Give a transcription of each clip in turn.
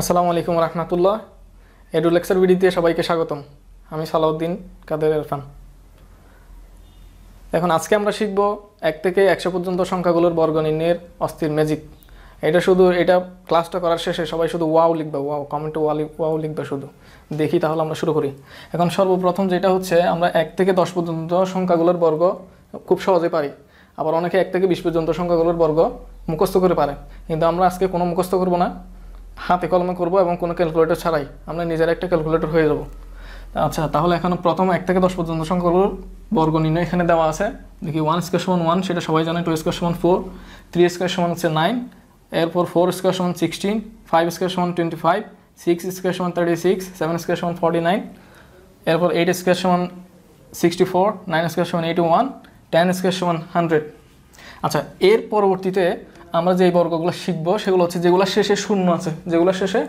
আসসালামু আলাইকুম রহমতুল্লাহ। Edu lecture ভিডিওতে সবাইকে স্বাগতম। আমি সালাউদ্দিন কাদের ইরফান। এখন আজকে আমরা শিখব এক থেকে একশো পর্যন্ত সংখ্যাগুলোর বর্গ নির্ণয়ের অস্থির ম্যাজিক এটা শুধু, এটা ক্লাসটা করার শেষে সবাই শুধু ওয়াও লিখবে ওয়াও কমেন্টে ওয়াও ওয়াও লিখবে শুধু। দেখি তাহলে আমরা শুরু করি। এখন সর্বপ্রথম যেটা হচ্ছে, আমরা এক থেকে দশ পর্যন্ত সংখ্যাগুলোর বর্গ খুব সহজে পারি। আবার অনেকে এক থেকে বিশ পর্যন্ত সংখ্যাগুলোর বর্গ মুখস্থ করে পারে। কিন্তু আমরা আজকে কোনো মুখস্থ করব না। হাতে কলমে করব এবং কোনো ক্যালকুলেটর ছাড়াই আমরা নিজের একটা ক্যালকুলেটর হয়ে যাব আচ্ছা তাহলে এখন প্রথম এক থেকে দশ পর্যন্ত সংখ্যাগুলোর বর্গ নির্ণয় এখানে দেওয়া আছে দেখি ওয়ান স্কোয়ার সমান ওয়ান সেটা সবাই জানে টু স্কোয়ার সমান ফোর থ্রি স্কোয়ার সমান হচ্ছে নাইন এরপর ফোর স্কোয়ার সমান সিক্সটিন ফাইভ স্কোয়ার সমান টোয়েন্টি ফাইভ সিক্স স্কোয়ার সমান থার্টি সিক্স সেভেন স্কোয়ার সমান ফর্টি নাইন এরপর এইট স্কোয়ার সমান সিক্সটি ফোর নাইন স্কোয়ার সমান এইটি ওয়ান টেন স্কোয়ার সমান হান্ড্রেড আচ্ছা এর পরবর্তীতে আমরা যে বর্গগুলো শিখব, সেগুলো হচ্ছে যেগুলো শেষে শূন্য আছে, যেগুলো শেষে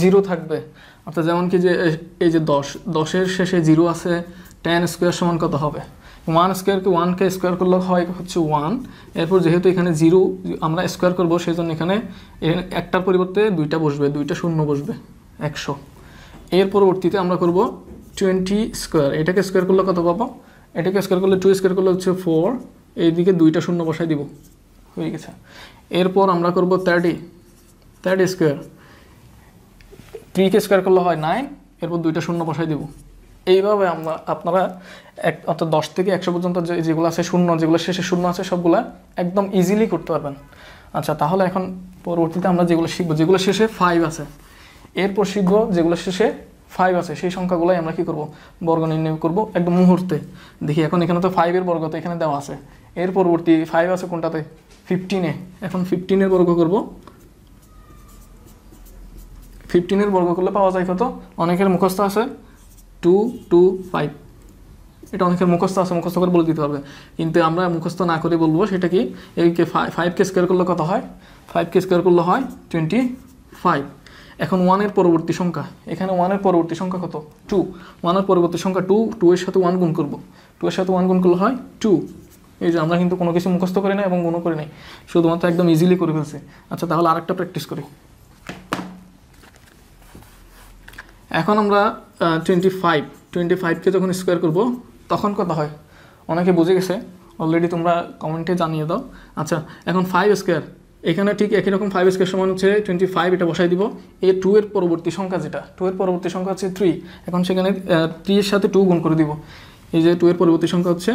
জিরো থাকবে। অর্থাৎ যেমন কি যে এই যে দশ, দশের শেষে জিরো আছে টেন স্কোয়ার সমান কত হবে? ওয়ান স্কোয়ারকে ওয়ানকে স্কোয়ার করলে হয় হচ্ছে ওয়ান এরপর যেহেতু এখানে জিরো আমরা স্কোয়ার করব সেই জন্য এখানে এখানে একটার পরিবর্তে দুইটা বসবে, দুইটা শূন্য বসবে, একশো। এর পরবর্তীতে আমরা করব টোয়েন্টি স্কোয়ার এটাকে স্কোয়ার করলে কত পাবো? এটাকে স্কোয়ার করলে টু স্কোয়ার করলে হচ্ছে ফোর এইদিকে দুইটা শূন্য বসাই দিব। হয়ে গেছে। এরপর আমরা করব থার্টি থার্টি স্কোয়ার থ্রিকে স্কোয়ার করলে হয় নাইন এরপর দুইটা শূন্য বসাই দিব। এইভাবে আমরা আপনারা এক অর্থাৎ দশ থেকে একশো পর্যন্ত যে যেগুলো আছে শূন্য, যেগুলো শেষে শূন্য আছে সবগুলা একদম ইজিলি করতে পারবেন। আচ্ছা তাহলে এখন পরবর্তীতে আমরা যেগুলো শিখব, যেগুলো শেষে ফাইভ আছে। এরপর শিখব যেগুলো শেষে ফাইভ আছে, সেই সংখ্যাগুলোই আমরা কি করব? বর্গ নির্ণয় করব একদম মুহূর্তে। দেখি, এখন এখানে তো ফাইভের বর্গ তো এখানে দেওয়া আছে। এর পরবর্তী ফাইভ আছে কোনটাতে? ফিফটিনে এখন ফিফটিনের বর্গ করব। ফিফটিনের বর্গ করলে পাওয়া যায় কত? অনেকের মুখস্থ আছে। টু টু ফাইভ এটা অনেকের মুখস্থ আছে, মুখস্থ করে বলে দিতে পারবে কিন্তু আমরা মুখস্থ না করে বলব, সেটা কি? এইকে ফাইভকে স্কোয়ার করলে কত হয়? ফাইভকে স্কোয়ার করলে হয় টোয়েন্টি ফাইভ এখন ওয়ানের পরবর্তী সংখ্যা। এখানে ওয়ানের পরবর্তী সংখ্যা কত? টু ওয়ানের পরবর্তী সংখ্যা টু টু এর সাথে ওয়ান গুণ করব। টু এর সাথে ওয়ান গুণ করলে হয় টু এই যে আমরা কিন্তু কোনো কিছু মুখস্থ করি না এবং গুণও করি নাই, শুধুমাত্র একদম ইজিলি করে ফেলছে। আচ্ছা তাহলে আরেকটা প্র্যাকটিস করি। এখন আমরা টোয়েন্টি ফাইভ টোয়েন্টি ফাইভকে যখন স্কোয়ার করব, তখন কত হয়। অনেকে বুঝে গেছে অলরেডি তোমরা কমেন্টে জানিয়ে দাও। আচ্ছা এখন ফাইভ স্কোয়ার এখানে ঠিক একই রকম ফাইভ স্কোয়ার সমান হচ্ছে টোয়েন্টি ফাইভ এটা বসাই দিব। এই টু এর পরবর্তী সংখ্যা যেটা টু এর পরবর্তী সংখ্যা হচ্ছে থ্রি এখন সেখানে থ্রি এর সাথে টু গুণ করে দিব। এই যে টু এর পরবর্তী সংখ্যা হচ্ছে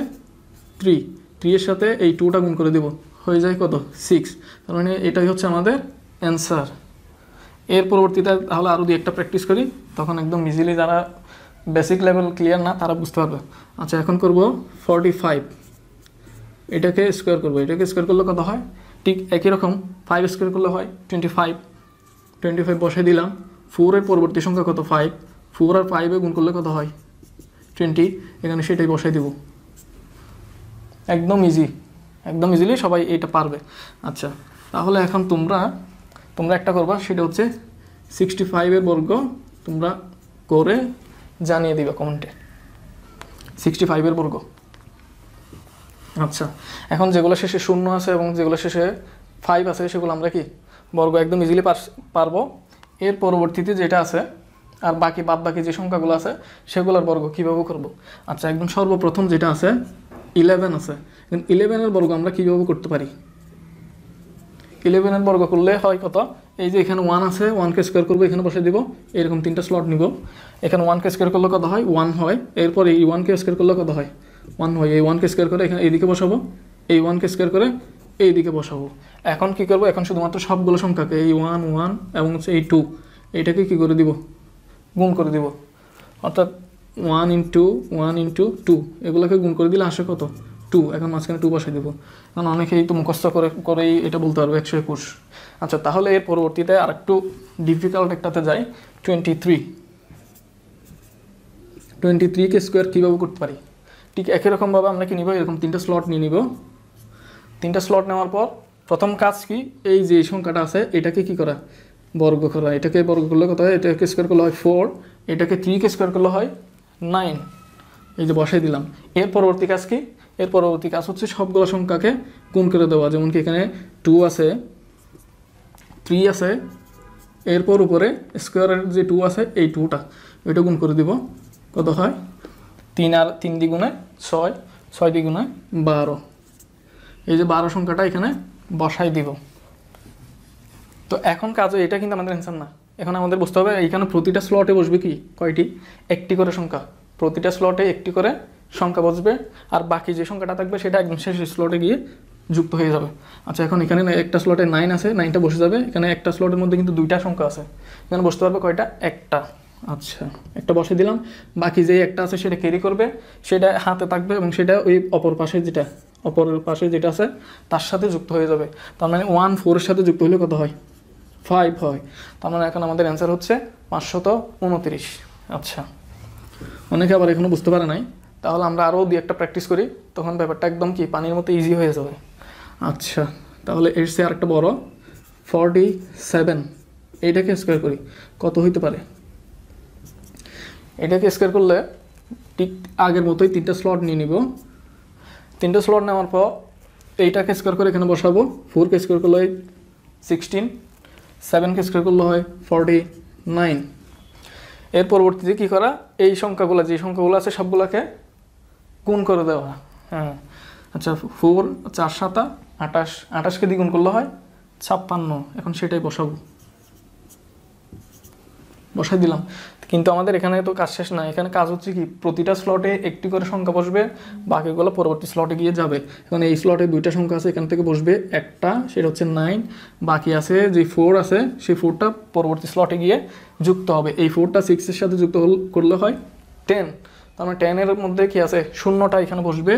থ্রি থ্রি এর সাথে এই টুটা গুণ করে দিব, হয়ে যায় কত? সিক্স তার মানে এটাই হচ্ছে আমাদের অ্যান্সার এর পরবর্তীতে তাহলে আরও দুই একটা প্র্যাকটিস করি, তখন একদম ইজিলি যারা বেসিক লেভেল ক্লিয়ার না, তারা বুঝতে পারবে। আচ্ছা এখন করব ফর্টি ফাইভ এটাকে স্কোয়ার করব। এটাকে স্কোয়ার করলে কত হয়? ঠিক একই রকম ফাইভ স্কোয়ার করলে হয় টোয়েন্টি ফাইভ টোয়েন্টি ফাইভ বসাই দিলাম। ফোরের পরবর্তী সংখ্যা কত? ফাইভ ফোর আর ফাইভে গুণ করলে কত হয়? টোয়েন্টি এখানে সেটাই বসাই দিব। একদম ইজি একদম ইজিলি সবাই এটা পারবে। আচ্ছা তাহলে এখন তোমরা তোমরা একটা করবা, সেটা হচ্ছে সিক্সটি ফাইভের বর্গ তোমরা করে জানিয়ে দিবে কমেন্টে সিক্সটি ফাইভের বর্গ। আচ্ছা এখন যেগুলো শেষে শূন্য আছে এবং যেগুলো শেষে ফাইভ আছে, সেগুলো আমরা কি? বর্গ একদম ইজিলি পারব। এর পরবর্তীতে যেটা আছে, আর বাকি বাদ বাকি যে সংখ্যাগুলো আছে, সেগুলোর বর্গ কীভাবে করব? আচ্ছা একদম সর্বপ্রথম যেটা আছে ইলেভেন আছে। ইলেভেনের বর্গ আমরা কীভাবে করতে পারি? ইলেভেনের বর্গ করলে হয় কত? এই যে এখানে ওয়ান আছে ওয়ানকে স্কোয়ার করব, এখানে বসে দিব, এরকম তিনটা স্লট নিব। এখানে ওয়ানকে স্কোয়ার করলে কত হয়? ওয়ান হয়। এরপর এই ওয়ানকে স্কোয়ার করলে কত হয়? ওয়ান হয়। এই ওয়ানকে স্কোয়ার করে এখানে এইদিকে বসাবো। এই ওয়ানকে স্কোয়ার করে এইদিকে বসাবো। এখন কি করব? এখন শুধুমাত্র সবগুলো সংখ্যাকে, এই ওয়ান ওয়ান এবং হচ্ছে এই টু এইটাকে কী করে দিব? গুণ করে দিব। অর্থাৎ one into one into two এগুলোকে গুণ করে দিলে আসে কত? টু এখন মাঝখানে টু বসাই দেবো। কারণ অনেকেই তো মুখস্থ করে, করেই এটা বলতে পারবে, একশো একুশ। আচ্ছা তাহলে এর পরবর্তীতে আর একটু ডিফিকাল্ট একটাতে যাই। টোয়েন্টি থ্রি টোয়েন্টি থ্রিকে স্কোয়ার কীভাবে করতে পারি? ঠিক একই রকমভাবে আমরা কি নিব? এরকম তিনটা স্লট নিয়ে নিব। তিনটা স্লট নেওয়ার পর প্রথম কাজ কি? এই যে সংখ্যাটা আছে, এটাকে কি করা? বর্গ করা। এটাকে বর্গ করলে কত হয়? এটাকে স্কোয়ার করলে হয় ফোর এটাকে থ্রিকে স্কোয়ার করলে হয় নাইন। এই যে বসাই দিলাম। এর পরবর্তী কাজ কি? এর পরবর্তী কাজ হচ্ছে সবগুলো সংখ্যাকে গুণ করে দেওয়া। যেমন কি এখানে টু আছে থ্রি আছে, এরপর উপরে স্কোয়ারের যে টু আছে, এই টুটা ওইটা গুণ করে দিব। কত হয়? তিন আর তিন দ্বিগুণে ছয় ছয় দ্বিগুণে বারো। এই যে বারো সংখ্যাটা এখানে বসাই দিব। তো এখন কাজে এটা কিন্তু আমাদের অ্যান্সার না। এখন আমাদের বুঝতে হবে, এইখানে প্রতিটা স্লটে বসবে কি? কয়টি? একটি করে সংখ্যা। প্রতিটা স্লটে একটি করে সংখ্যা বসবে, আর বাকি যে সংখ্যাটা থাকবে সেটা একদম শেষ স্লটে গিয়ে যুক্ত হয়ে যাবে। আচ্ছা এখন এখানে একটা স্লটে নাইন আছে নাইনটা বসে যাবে। এখানে একটা স্লটের মধ্যে কিন্তু দুইটা সংখ্যা আছে। এখানে বসতে পারবে কয়টা? একটা। আচ্ছা একটা বসে দিলাম। বাকি যে একটা আছে সেটা ক্যারি করবে, সেটা হাতে থাকবে এবং সেটা ওই অপর পাশে যেটা, অপর পাশে যেটা আছে, তার সাথে যুক্ত হয়ে যাবে। তার মানে ওয়ান ফোরের সাথে যুক্ত হলে কত হয়? ফাইভ হয়। তার মানে এখন আমাদের অ্যান্সার হচ্ছে পাঁচশত উনত্রিশ। আচ্ছা। অনেকে আবার এখনও বুঝতে পারে নাই। তাহলে আমরা আরও দুই একটা প্র্যাকটিস করি। তখন ব্যাপারটা একদম কি, পানির মতো ইজি হয়ে যাবে। আচ্ছা তাহলে এর সে আরেকটা বড়। ফর্টি সেভেন এইটাকে স্কোয়ার করি। কত হইতে পারে? এটাকে স্কোয়ার করলে ঠিক আগের মতোই তিনটা স্লট নিয়ে নিব। তিনটা স্লট নেওয়ার পর এইটাকে স্কোয়ার করে এখানে বসাবো। ফোরকে স্কোয়ার করলে সিক্সটিন সেভেনকে স্কোয়ার করলে হয় ফর্টি নাইন এর পরবর্তীতে কী করা? এই সংখ্যাগুলো, যে সংখ্যাগুলো আছে সবগুলোকে গুণ করে দেওয়া। হ্যাঁ। আচ্ছা ফোর চার, সাতা আটাশ আটাশকে দ্বিগুণ করলে হয় ছাপ্পান্ন। এখন সেটাই বসাবো। বসাই দিলাম। কিন্তু আমাদের এখানে তো কাজ শেষ না। এখানে কাজ হচ্ছে কি, প্রতিটা স্লটে একটি করে সংখ্যা বসবে, বাকিগুলো পরবর্তী স্লটে গিয়ে যাবে। এখন এই স্লটে দুইটা সংখ্যা আছে, এখান থেকে বসবে একটা, সেটা হচ্ছে নাইন বাকি আছে যে ফোর আছে, সেই ফোরটা পরবর্তী স্লটে গিয়ে যুক্ত হবে। এই ফোরটা সিক্সের সাথে যুক্ত করলে হয় টেন তার মানে টেনের মধ্যে কি আছে? শূন্যটা এখানে বসবে।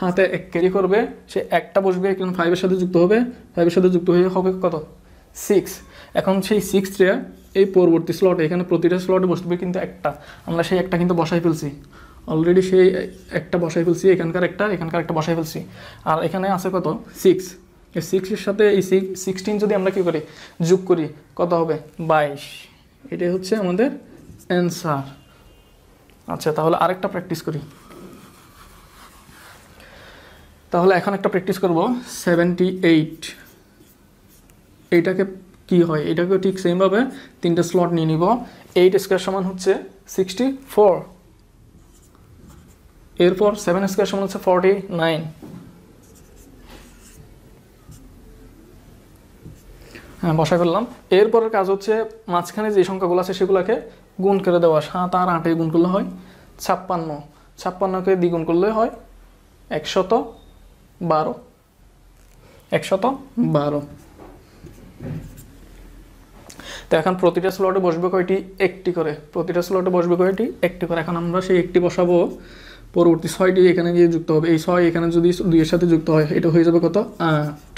হাতে এক ক্যারি করবে, সে একটা বসবে, এখানে ফাইভের সাথে যুক্ত হবে। ফাইভের সাথে যুক্ত হয়ে হবে কত? সিক্স এখন সেই সিক্সটা এই পরবর্তী স্লটে এখানে প্রতিটা স্লটে বসবে কিন্তু একটা। আমরা সেই একটা কিন্তু বসাই ফেলছি। অলরেডি সেই একটা বসাই ফেলছি, এখানকার একটা এখানকার একটা বসাই ফেলছি। আর এখানে আছে কত? সিক্স এই সিক্সের সাথে এই সিক্সটিন যদি আমরা কী করি? যোগ করি, কত হবে? বাইশ। এটাই হচ্ছে আমাদের অ্যান্সার আচ্ছা তাহলে আরেকটা প্র্যাকটিস করি। তাহলে এখন একটা প্র্যাকটিস করব। সেভেন্টি এইট এইটাকে কি হয়? এটাকেও ঠিক সেমভাবে তিনটে স্লট নিয়ে নিব। এইট স্কোয়ার সমান হচ্ছে সিক্সটি ফোর এরপর সেভেন স্কোয়ার সমান হচ্ছে ফর্টি নাইন হ্যাঁ বসাই করলাম এরপরের কাজ হচ্ছে মাঝখানে যে সংখ্যাগুলো আছে সেগুলোকে গুণ করে দেওয়া। সাত আর আটে গুণ করলে হয় ছাপ্পান্ন। ছাপ্পান্নকে দ্বিগুণ করলে হয় একশত বারো। একশত বারো। এখন প্রতিটা স্লটে বসবে কয়টি? একটি করে। প্রতিটা স্লটে বসবে কয়টি? একটি করে। এখন আমরা সেই একটি বসাবো। পরবর্তী ছয়টি এখানে গিয়ে যুক্ত হবে। এই ছয় এখানে যদি দুইয়ের সাথে যুক্ত হয়, এটা হয়ে যাবে কত? আট।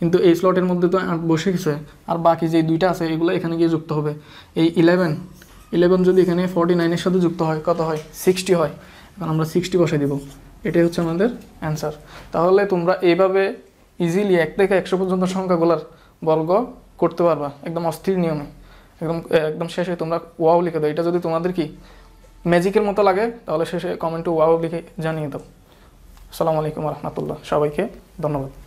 কিন্তু এই স্লটের মধ্যে তো আট বসে গেছে। আর বাকি যে দুইটা আছে, এগুলো এখানে গিয়ে যুক্ত হবে। এই ইলেভেন ইলেভেন যদি এখানে ফর্টি নাইনের সাথে যুক্ত হয়, কত হয়? সিক্সটি হয়। এখন আমরা সিক্সটি বসাই দিব। এটাই হচ্ছে আমাদের অ্যান্সার তাহলে তোমরা এইভাবে ইজিলি এক থেকে একশো পর্যন্ত সংখ্যাগুলোর বর্গ করতে পারবা। একদম অস্থির নিয়মে। একদম একদম শেষে তোমরা ওয়াও লিখে দাও। এটা যদি তোমাদের কি ম্যাজিকের মতো লাগে, তাহলে শেষে কমেন্টে ওয়াও লিখে জানিয়ে দাও। আসসালামু আলাইকুম রহমতুল্লাহ। সবাইকে ধন্যবাদ।